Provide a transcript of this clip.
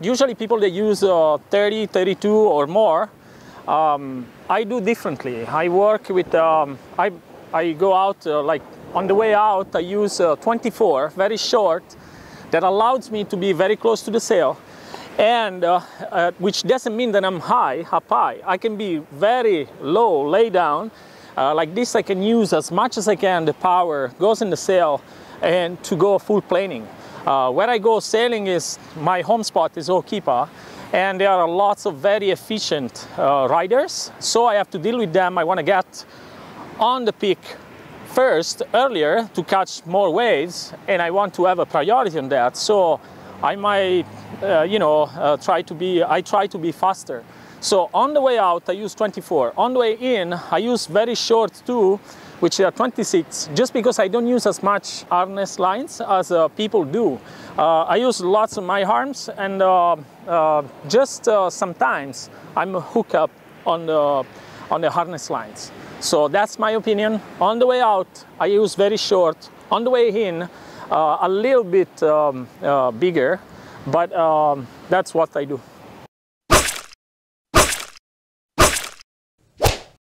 Usually people that use uh, 30, 32 or more, um, I do differently. I work with, um, I, I go out uh, like on the way out, I use uh, 24, very short, that allows me to be very close to the sail. And uh, uh, which doesn't mean that I'm high, up high. I can be very low, lay down. Uh, like this, I can use as much as I can the power goes in the sail and to go full planing. Uh, where I go sailing is, my home spot is Ho'okipa, and there are lots of very efficient uh, riders, so I have to deal with them. I want to get on the peak first, earlier, to catch more waves, and I want to have a priority on that. So I might, you know, uh, try to be, I try to be faster. So on the way out, I use 24. On the way in, I use very short too, which are 26, just because I don't use as much harness lines as uh, people do. Uh, I use lots of my arms and uh, uh just uh, sometimes I'm hooked up on the, on the harness lines. So that's my opinion. On the way out, I use very short. On the way in, uh, a little bit um, bigger, but um, that's what I do.